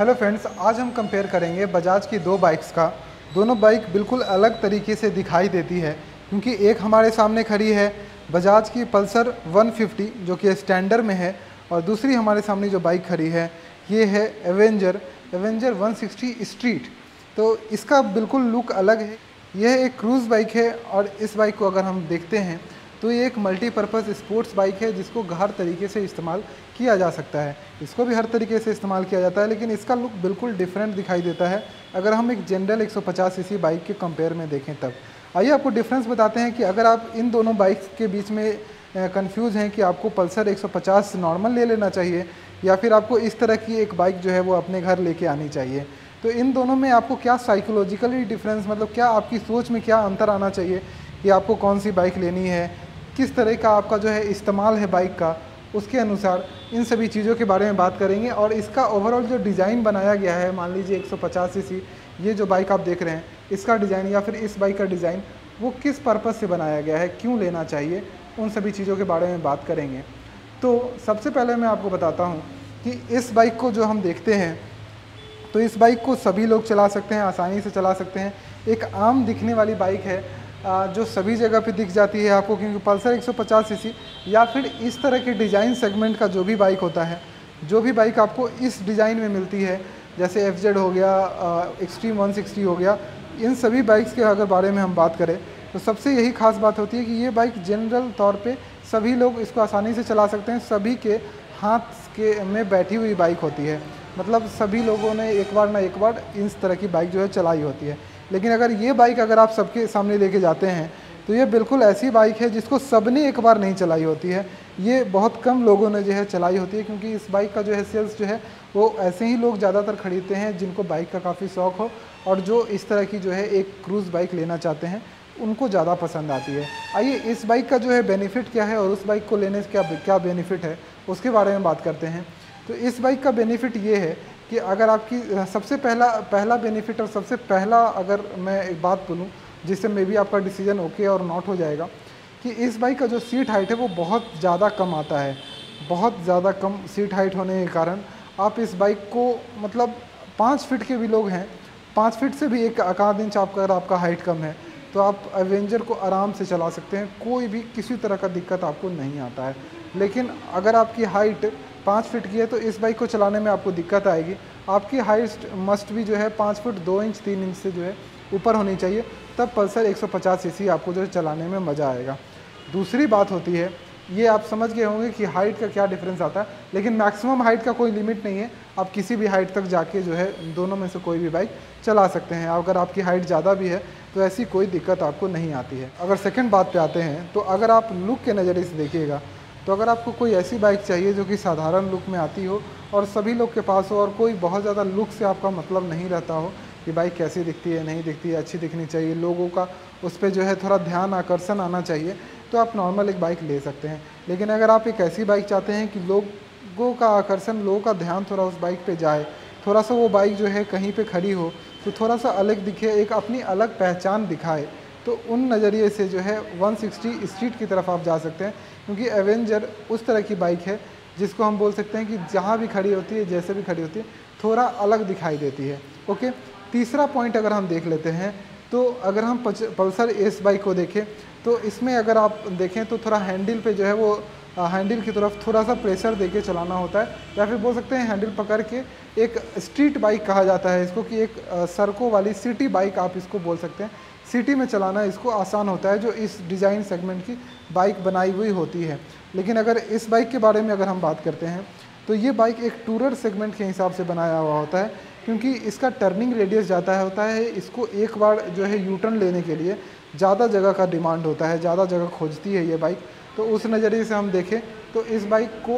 Hello friends आज हम compare करेंगे बजाज की दो बाइक्स का। दोनों बाइक बिल्कुल अलग तरीके से दिखाई देती है, क्योंकि एक हमारे सामने खड़ी है बजाज की पल्सर 150 जो कि स्टैंडर्ड में है, और दूसरी हमारे सामने जो बाइक खड़ी है, ये है एवेंजर एवेंजर 160 स्ट्रीट तो इसका बिल्कुल लुक अलग है। यह एक क्रूज़ बाइक है, और इस बाइक को अगर हम देखते हैं तो ये एक मल्टीपर्पज़ स्पोर्ट्स बाइक है, जिसको हर तरीके से इस्तेमाल किया जा सकता है। इसको भी हर तरीके से इस्तेमाल किया जाता है, लेकिन इसका लुक बिल्कुल डिफरेंट दिखाई देता है। अगर हम एक जनरल 150 सीसी बाइक के कंपेयर में देखें तब। आइए आपको डिफरेंस बताते हैं कि अगर आप इन दोनों बाइक्स के बीच में कंफ्यूज हैं कि आपको पल्सर 150 नॉर्मल ले लेना चाहिए, या फिर आपको इस तरह की एक बाइक जो है वो अपने घर लेके आनी चाहिए। तो इन दोनों में आपको क्या साइकोलॉजिकली डिफरेंस मतलब क्या आपकी सोच में क्या अंतर आना चाहिए कि आपको कौन सी बाइक लेनी है किस तरह का आपका जो है इस्तेमाल है बाइक का, उसके अनुसार इन सभी चीज़ों के बारे में बात करेंगे और इसका ओवरऑल जो डिज़ाइन बनाया गया है, मान लीजिए 150 सीसी ये जो बाइक आप देख रहे हैं, इसका डिज़ाइन या फिर इस बाइक का डिज़ाइन वो किस पर्पज़ से बनाया गया है, क्यों लेना चाहिए, उन सभी चीज़ों के बारे में बात करेंगे। तो सबसे पहले मैं आपको बताता हूँ कि इस बाइक को जो हम देखते हैं तो इस बाइक को सभी लोग चला सकते हैं, आसानी से चला सकते हैं। एक आम दिखने वाली बाइक है जो सभी जगह पे दिख जाती है आपको, क्योंकि पल्सर 150 सीसी या फिर इस तरह के डिज़ाइन सेगमेंट का जो भी बाइक होता है, जो भी बाइक आपको इस डिज़ाइन में मिलती है, जैसे FZ हो गया एक्सट्रीम 160 हो गया, इन सभी बाइक्स के अगर बारे में हम बात करें तो सबसे यही खास बात होती है कि ये बाइक जनरल तौर पे सभी लोग इसको आसानी से चला सकते हैं, सभी के हाथ के में बैठी हुई बाइक होती है। मतलब सभी लोगों ने एक बार ना एक बार इस तरह की बाइक जो है चलाई होती है। लेकिन अगर ये बाइक अगर आप सबके सामने लेके जाते हैं तो ये बिल्कुल ऐसी बाइक है जिसको सबने एक बार नहीं चलाई होती है। ये बहुत कम लोगों ने जो है चलाई होती है, क्योंकि इस बाइक का जो है सेल्स जो है, वो ऐसे ही लोग ज़्यादातर खरीदते हैं जिनको बाइक का काफ़ी शौक हो और जो इस तरह की जो है एक क्रूज़ बाइक लेना चाहते हैं, उनको ज़्यादा पसंद आती है। आइए, इस बाइक का जो है बेनिफिट क्या है और उस बाइक को लेने से क्या क्या बेनिफिट है, उसके बारे में बात करते हैं। तो इस बाइक का बेनिफिट ये है कि अगर आपकी सबसे पहला पहला बेनिफिट और सबसे पहला अगर मैं एक बात बोलूँ, जिससे मे भी आपका डिसीज़न ओके और नॉट हो जाएगा, कि इस बाइक का जो सीट हाइट है वो बहुत ज़्यादा कम आता है। बहुत ज़्यादा कम सीट हाइट होने के कारण आप इस बाइक को मतलब पाँच फिट के भी लोग हैं, पाँच फिट से भी एक आकाद इंच आपका, अगर आपका हाइट कम है तो आप एवेंजर को आराम से चला सकते हैं। कोई भी किसी तरह का दिक्कत आपको नहीं आता है। लेकिन अगर आपकी हाइट पाँच फिट की है तो इस बाइक को चलाने में आपको दिक्कत आएगी। आपकी हाइट मस्ट भी जो है पाँच फुट दो इंच, तीन इंच से जो है ऊपर होनी चाहिए, तब पल्सर 150 सीसी आपको जो है चलाने में मज़ा आएगा। दूसरी बात होती है, ये आप समझ गए होंगे कि हाइट का क्या डिफरेंस आता है, लेकिन मैक्सिमम हाइट का कोई लिमिट नहीं है। आप किसी भी हाइट तक जाके जो है दोनों में से कोई भी बाइक चला सकते हैं। अगर आपकी हाइट ज़्यादा भी है तो ऐसी कोई दिक्कत आपको नहीं आती है। अगर सेकंड बात पे आते हैं तो अगर आप लुक के नज़रिए से देखिएगा तो अगर आपको कोई ऐसी बाइक चाहिए जो कि साधारण लुक में आती हो और सभी लोग के पास हो और कोई बहुत ज़्यादा लुक से आपका मतलब नहीं रहता हो कि बाइक कैसी दिखती है, नहीं दिखती है, अच्छी दिखनी चाहिए, लोगों का उस पर जो है थोड़ा ध्यान, आकर्षण आना चाहिए तो आप नॉर्मल एक बाइक ले सकते हैं। लेकिन अगर आप एक ऐसी बाइक चाहते हैं कि लोगों का आकर्षण, लोगों का ध्यान थोड़ा उस बाइक पर जाए, थोड़ा सा वो बाइक जो है कहीं पे खड़ी हो तो थोड़ा सा अलग दिखे, एक अपनी अलग पहचान दिखाए तो उन नज़रिए से जो है 160 स्ट्रीट की तरफ़ आप जा सकते हैं, क्योंकि एवेंजर उस तरह की बाइक है जिसको हम बोल सकते हैं कि जहाँ भी खड़ी होती है, जैसे भी खड़ी होती है, थोड़ा अलग दिखाई देती है। ओके? तीसरा पॉइंट अगर हम देख लेते हैं तो अगर हम पल्सर एस बाइक को देखें तो इसमें अगर आप देखें तो थोड़ा हैंडल पर जो है वो हैंडल की तरफ़ थोड़ा सा प्रेशर देके चलाना होता है, या फिर बोल सकते हैं हैंडल पकड़ के एक स्ट्रीट बाइक कहा जाता है इसको कि एक सड़कों वाली सिटी बाइक आप इसको बोल सकते हैं। सिटी में चलाना इसको आसान होता है, जो इस डिज़ाइन सेगमेंट की बाइक बनाई हुई होती है। लेकिन अगर इस बाइक के बारे में अगर हम बात करते हैं तो ये बाइक एक टूरर सेगमेंट के हिसाब से बनाया हुआ होता है, क्योंकि इसका टर्निंग रेडियस ज़्यादा होता है, इसको एक बार जो है यू टर्न लेने के लिए ज़्यादा जगह का डिमांड होता है, ज़्यादा जगह खोजती है ये बाइक। तो उस नज़रिए से हम देखें तो इस बाइक को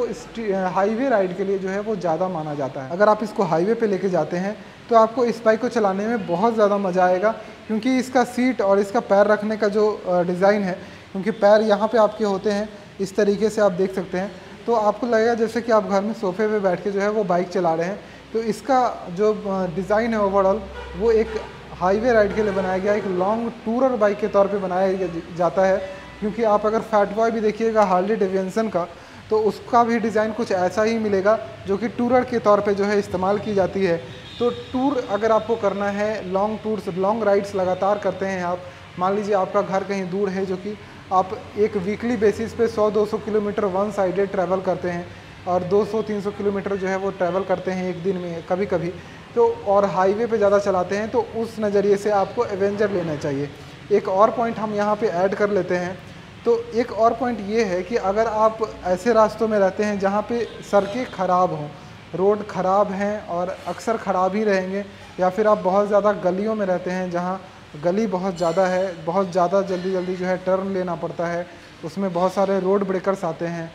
हाईवे राइड के लिए जो है वो ज़्यादा माना जाता है। अगर आप इसको हाईवे पे लेके जाते हैं तो आपको इस बाइक को चलाने में बहुत ज़्यादा मज़ा आएगा, क्योंकि इसका सीट और इसका पैर रखने का जो डिज़ाइन है, क्योंकि पैर यहाँ पे आपके होते हैं, इस तरीके से आप देख सकते हैं। तो आपको लगेगा जैसे कि आप घर में सोफे पे बैठ के जो है वो बाइक चला रहे हैं तो इसका जो डिज़ाइन है ओवरऑल, वो एक हाईवे राइड के लिए बनाया गया, एक लॉन्ग टूरर बाइक के तौर पे बनाया जाता है। क्योंकि आप अगर फैट बॉय भी देखिएगा हार्ली डेवियंसन का तो उसका भी डिज़ाइन कुछ ऐसा ही मिलेगा, जो कि टूरर के तौर पे जो है इस्तेमाल की जाती है। तो टूर अगर आपको करना है लॉन्ग टूर्स लॉन्ग राइड्स लगातार करते हैं आप, मान लीजिए आपका घर कहीं दूर है, जो कि आप एक वीकली बेसिस पे 100-200 किलोमीटर वन साइडेड ट्रैवल करते हैं, और 200-300 किलोमीटर जो है वो ट्रैवल करते हैं एक दिन में कभी कभी तो और हाईवे पे ज़्यादा चलाते हैं तो उस नज़रिए से आपको एवेंजर लेना चाहिए। एक और पॉइंट हम यहाँ पे ऐड कर लेते हैं तो एक और पॉइंट ये है कि अगर आप ऐसे रास्तों में रहते हैं जहाँ पे सड़कें ख़राब हों, रोड ख़राब हैं और अक्सर ख़राब ही रहेंगे, या फिर आप बहुत ज़्यादा गलियों में रहते हैं जहाँ गली बहुत ज़्यादा है, बहुत ज़्यादा जल्दी जल्दी जो है टर्न लेना पड़ता है, उसमें बहुत सारे रोड ब्रेकर्स आते हैं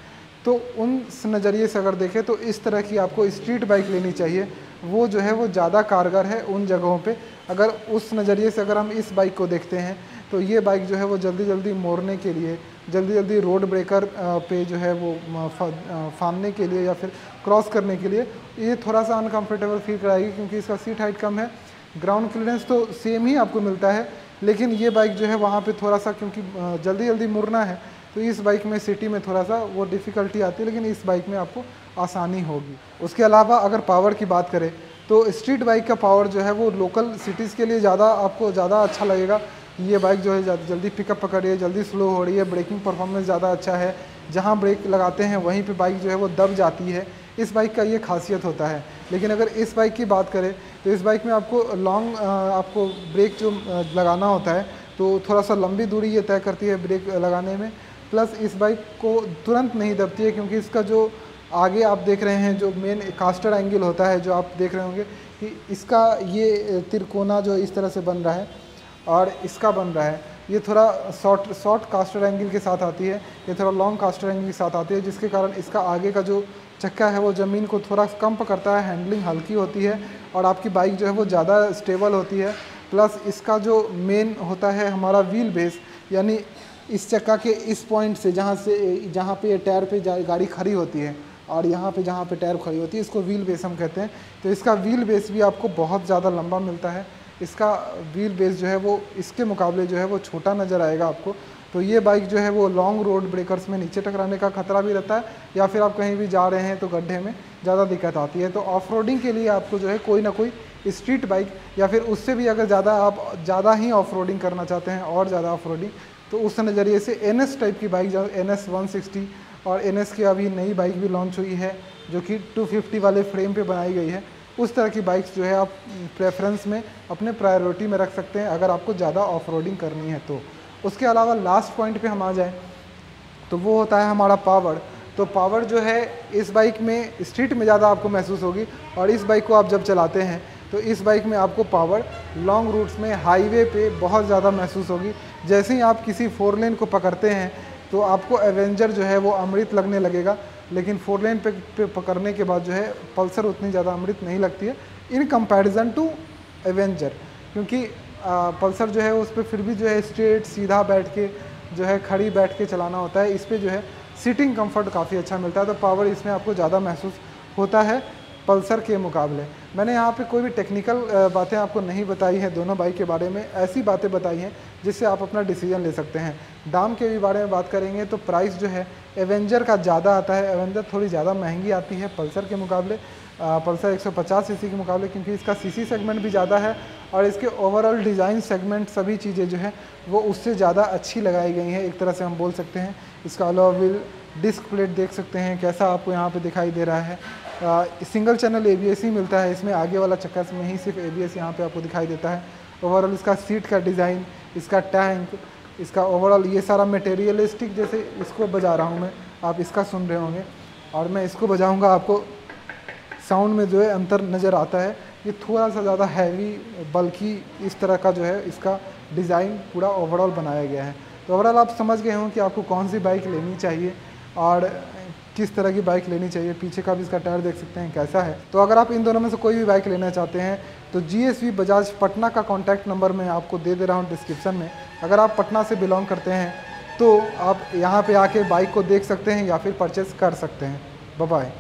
तो उन नज़रिए से अगर देखें तो इस तरह की आपको स्ट्रीट बाइक लेनी चाहिए। वो जो है वो ज़्यादा कारगर है उन जगहों पे। अगर उस नज़रिए से अगर हम इस बाइक को देखते हैं तो ये बाइक जो है वो जल्दी जल्दी मोड़ने के लिए, जल्दी जल्दी रोड ब्रेकर पे जो है वो फानने के लिए या फिर क्रॉस करने के लिए ये थोड़ा सा अनकम्फर्टेबल फील कराएगी क्योंकि इसका सीट हाइट कम है। ग्राउंड क्लियरेंस तो सेम ही आपको मिलता है, लेकिन ये बाइक जो है वहाँ पे थोड़ा सा क्योंकि जल्दी जल्दी मुड़ना है तो इस बाइक में सिटी में थोड़ा सा वो डिफ़िकल्टी आती है, लेकिन इस बाइक में आपको आसानी होगी। उसके अलावा अगर पावर की बात करें तो स्ट्रीट बाइक का पावर जो है वो लोकल सिटीज़ के लिए ज़्यादा, आपको ज़्यादा अच्छा लगेगा। ये बाइक जो है जल्दी पिकअप पकड़ रही है, जल्दी स्लो हो रही है ब्रेकिंग परफॉर्मेंस ज़्यादा अच्छा है। जहाँ ब्रेक लगाते हैं, वहीं पे बाइक जो है, वो दब जाती है। इस बाइक का ये खासियत होता है। लेकिन अगर इस बाइक की बात करें तो इस बाइक में आपको लॉन्ग आपको ब्रेक जो लगाना होता है तो थोड़ा सा लंबी दूरी ये तय करती है ब्रेक लगाने में। प्लस इस बाइक को तुरंत नहीं दबती है, क्योंकि इसका जो आगे आप देख रहे हैं, जो मेन कास्टर एंगल होता है, जो आप देख रहे होंगे, कि इसका ये तिरकोना जो इस तरह से बन रहा है। और इसका बन रहा है। ये थोड़ा शॉर्ट शॉर्ट कास्टर एंगल के साथ आती है। ये थोड़ा लॉन्ग कास्टर एंगल के साथ आती है, जिसके कारण इसका आगे का जो चक्का है, वो ज़मीन को थोड़ा कम करता है। हैंडलिंग हल्की होती है और आपकी बाइक जो है, वो ज़्यादा स्टेबल होती है। प्लस इसका जो मेन होता है हमारा व्हील बेस यानी इस चक्का के इस पॉइंट से जहाँ से, जहाँ पे टायर पे गाड़ी खड़ी होती है और यहाँ पे जहाँ पे टायर खड़ी होती है, इसको व्हील बेस हम कहते हैं। तो इसका व्हील बेस भी आपको बहुत ज़्यादा लंबा मिलता है। इसका व्हील बेस जो है वो, इसके मुकाबले जो है वो छोटा नज़र आएगा आपको। तो ये बाइक जो है वो लॉन्ग रोड ब्रेकर्स में नीचे टकराने का खतरा भी रहता है, या फिर आप कहीं भी जा रहे हैं तो गड्ढे में ज़्यादा दिक्कत आती है। तो ऑफ़ के लिए आपको जो है कोई ना कोई स्ट्रीट बाइक या फिर उससे भी अगर ज़्यादा आप ज़्यादा ही ऑफ़ करना चाहते हैं, और ज़्यादा ऑफ़ तो उस नज़रिए से एनएस टाइप की बाइक एन एस और एनएस की अभी नई बाइक भी लॉन्च हुई है, जो कि 250 वाले फ्रेम पे बनाई गई है। उस तरह की बाइक्स जो है आप प्रेफरेंस में अपने प्रायोरिटी में रख सकते हैं अगर आपको ज़्यादा ऑफ़ करनी है तो। उसके अलावा लास्ट पॉइंट पे हम आ जाएँ तो वो होता है हमारा पावर तो पावर जो है इस बाइक में स्ट्रीट में ज़्यादा आपको महसूस होगी और इस बाइक को आप जब चलाते हैं तो इस बाइक में आपको पावर लॉन्ग रूट्स में हाईवे पे बहुत ज़्यादा महसूस होगी। जैसे ही आप किसी फोर लेन को पकड़ते हैं तो आपको एवेंजर जो है वो अमृत लगने लगेगा। लेकिन फोर लेन पे, पे पकड़ने के बाद जो है पल्सर उतनी ज़्यादा अमृत नहीं लगती है। इन कंपैरिजन टू एवेंजर क्योंकि आ, पल्सर जो है उस पर फिर भी जो है स्ट्रेट सीधा बैठ के जो है खड़ी बैठ के चलाना होता है। इस पर जो है सीटिंग कंफर्ट काफ़ी अच्छा मिलता है तो पावर इसमें आपको ज़्यादा महसूस होता है। पल्सर के मुकाबले। मैंने यहाँ पे कोई भी टेक्निकल बातें आपको नहीं बताई हैं, दोनों बाइक के बारे में, ऐसी बातें बताई हैं, जिससे आप अपना डिसीज़न ले सकते हैं। दाम के भी बारे में बात करेंगे तो प्राइस जो है एवेंजर का ज़्यादा आता है। एवेंजर थोड़ी ज़्यादा महँगी आती है पल्सर के मुकाबले। पल्सर 150 सीसी के मुकाबले, क्योंकि इसका सीसी सेगमेंट भी ज़्यादा है और इसके ओवरऑल डिज़ाइन सेगमेंट सभी चीज़ें जो है, वो उससे ज़्यादा अच्छी लगाई गई हैं, एक तरह से हम बोल सकते हैं। इसका अलावा डिस्क प्लेट देख सकते हैं, कैसा आपको यहाँ पे दिखाई दे रहा है। सिंगल चैनल ए ही मिलता है। इसमें आगे वाला चक्कर में ही सिर्फ़ ए बी यहाँ पे आपको दिखाई देता है। ओवरऑल इसका सीट का डिज़ाइन इसका टैंक इसका ओवरऑल ये सारा मटेरियलिस्टिक जैसे इसको बजा रहा हूँ मैं। आप इसका सुन रहे होंगे। और मैं इसको बजाऊँगा, आपको साउंड में जो है अंतर नज़र आता है। ये थोड़ा सा ज़्यादा हैवी बल्कि इस तरह का जो है इसका डिज़ाइन पूरा ओवरऑल बनाया गया है। तो ओवरऑल आप समझ गए हों कि आपको कौन सी बाइक लेनी चाहिए। और किस तरह की बाइक लेनी चाहिए, पीछे का भी इसका टायर देख सकते हैं, कैसा है। तो अगर आप इन दोनों में से कोई भी बाइक लेना चाहते हैं तो जीएसवी बजाज पटना का कॉन्टैक्ट नंबर मैं आपको दे दे रहा हूँ डिस्क्रिप्शन में। अगर आप पटना से बिलोंग करते हैं तो आप यहाँ पे आके बाइक को देख सकते हैं या फिर परचेस कर सकते हैं। बाय